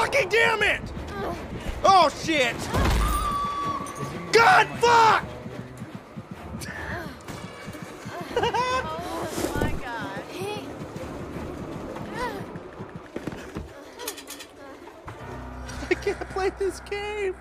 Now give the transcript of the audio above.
Fucking damn it! Oh shit! God fuck! I can't play this game.